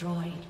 destroyed.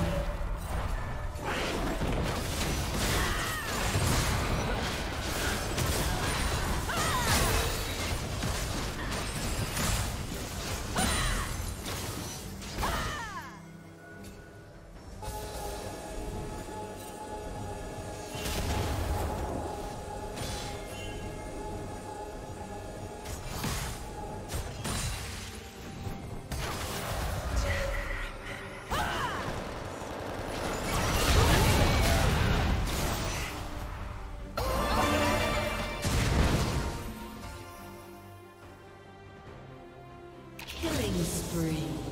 Thank you. Killing spree.